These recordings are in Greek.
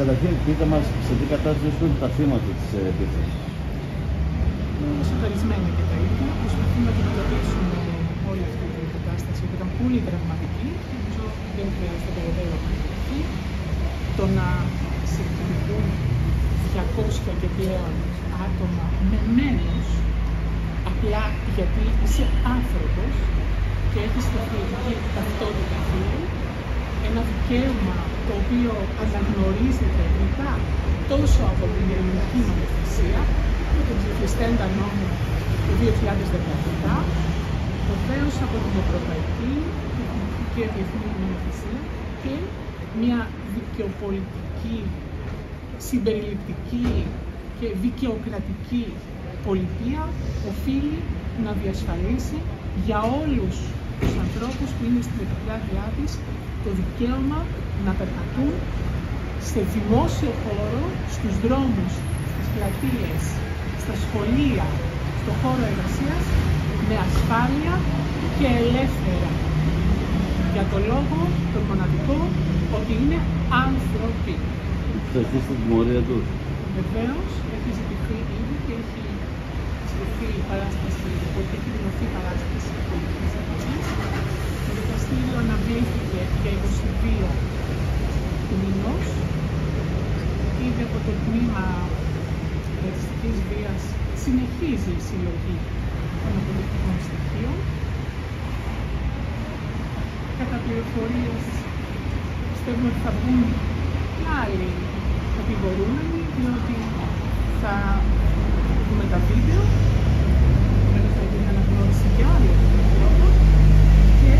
Καταρχήν, πείτε μας σε τι κατάσταση είναι τα θύματα της επίθεση. Είναι σοκαρισμένοι και τα ίδια. Προσπαθούν να αντιμετωπίσουν όλη αυτή την κατάσταση που ήταν πολύ δραματική. Νομίζω δεν χρειάζεται περαιτέρω επαναληφθεί. Το να συγκληθούν 200 και πλέον άτομα με μένος απλά γιατί είσαι άνθρωπος και έχεις τη φιλική ταυτότητα φίλου, ένα δικαίωμα το οποίο αναγνωρίζεται ρητά τόσο από την ελληνική νομοθεσία, με τον ψηφιστέντα νόμο του 2017, βεβαίως από την ευρωπαϊκή και διεθνή νομοθεσία και μια δικαιοπολιτική, συμπεριληπτική και δικαιοκρατική πολιτεία οφείλει να διασφαλίσει για όλους τους ανθρώπους που είναι στην επικράτειά της το δικαίωμα να περπατούν σε δημόσιο χώρο, στους δρόμους, στις πλατείες, στα σχολεία, στο χώρο εργασίας, με ασφάλεια και ελεύθερα. Για το λόγο, το μοναδικό, ότι είναι άνθρωποι. Θα την τιμωρία του. Βεβαίως, έχει ζητηθεί ήδη και έχει ζητηθεί η παράσταση, ότι έχει δημιουργηθεί παράσταση πολιτική αρχή. Το δικαστήριο αναβλήθηκε για 22 του μηνός. Ήδη από το τμήμα ρατσιστική βίας συνεχίζει η συλλογή των απολυτικών στοιχείων. Κατά πληροφορίες, πιστεύουμε ότι θα βγουν και άλλοι κατηγορούμενοι, διότι θα δούμε τα βίντεο, μετά θα γίνει αναγνώριση για άλλη ανθρώπων και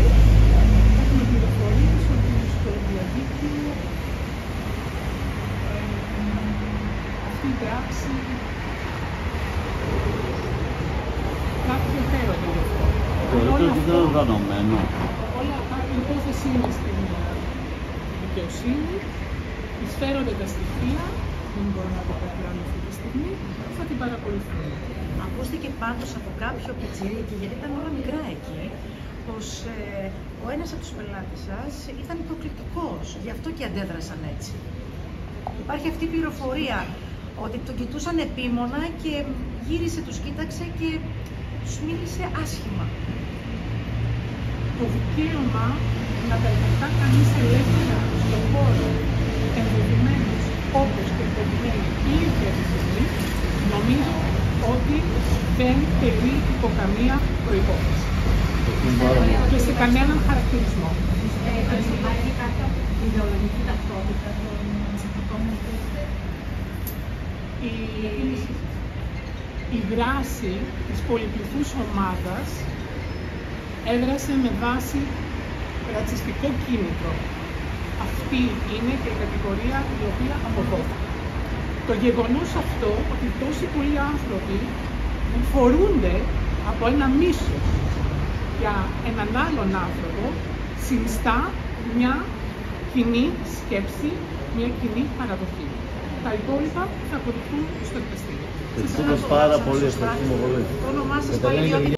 έχουμε πληροφορίες ότι στο διαδίκτυο ε, αυτή η πράξη κάποιο φέρονται γι' αυτό. Θεωρείτε ότι ήταν οργανωμένο. Όλα η υπόθεση είναι στην δικαιοσύνη, εισφέρονται τα στοιχεία, δεν μπορώ να πω κάτι άλλο αυτή τη στιγμή, θα την παρακολουθούμε. Ακούστηκε πάντως από κάποιο πιτσιρίκι, γιατί ήταν όλα μικρά εκεί, πως ε, ο ένας από τους πελάτες σας ήταν προκλητικός, γι' αυτό και αντέδρασαν έτσι. Υπάρχει αυτή η πληροφορία ότι τον κοιτούσαν επίμονα και γύρισε, τους κοίταξε και τους μίλησε άσχημα. Το δικαίωμα να περπατά κανείς ελεύθερα στον χώρο, ενδεδειμένος όπως και περιμένει η ίδια τη στιγμή, νομίζω ότι δεν τελεί υπό καμία προϋπόθεση και σε κανέναν χαρακτηρισμό. Υπάρχει κάποια ιδεολογική ταυτότητα των νησιωτικών Η, η δράση της πολυπληθούς ομάδας έδρασε με βάση ρατσιστικό κίνητρο. Αυτή είναι και η κατηγορία η οποία αποδόθηκε. Το γεγονός αυτό ότι τόσοι πολλοί άνθρωποι φορούνται από ένα μίσος για έναν άλλον άνθρωπο συνιστά μια κοινή σκέψη, μια κοινή παραδοχή. Τα υπόλοιπα θα αποδειχθούν στο δικαστήριο. Ευχαριστούμε πάρα πολύ. Ευχαριστούμε πολύ. Το όνομά σας το ίδιο